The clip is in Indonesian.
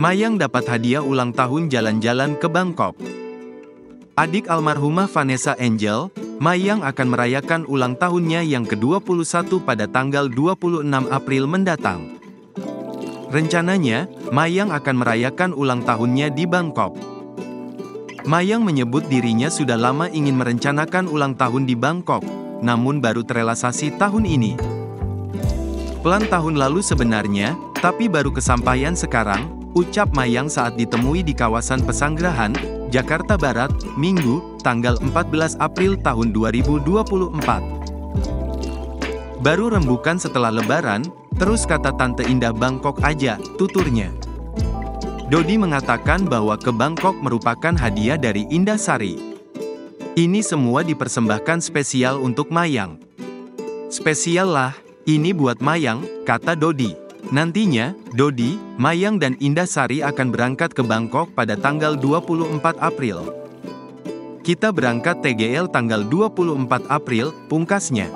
Mayang dapat hadiah ulang tahun jalan-jalan ke Bangkok. Adik almarhumah Vanessa Angel, Mayang akan merayakan ulang tahunnya yang ke-21 pada tanggal 26 April mendatang. Rencananya, Mayang akan merayakan ulang tahunnya di Bangkok. Mayang menyebut dirinya sudah lama ingin merencanakan ulang tahun di Bangkok, namun baru terrealisasi tahun ini. Plan tahun lalu sebenarnya, tapi baru kesampaian sekarang, ucap Mayang saat ditemui di kawasan Pesanggerahan, Jakarta Barat, Minggu, tanggal 14 April tahun 2024. Baru rembukan setelah lebaran, terus kata Tante Indah Bangkok aja, tuturnya. Dodi mengatakan bahwa ke Bangkok merupakan hadiah dari Indah Sari. Ini semua dipersembahkan spesial untuk Mayang. Spesial lah, ini buat Mayang, kata Dodi. Nantinya, Dodi, Mayang dan Indah Sari akan berangkat ke Bangkok pada tanggal 24 April. Kita berangkat TGL tanggal 24 April, pungkasnya.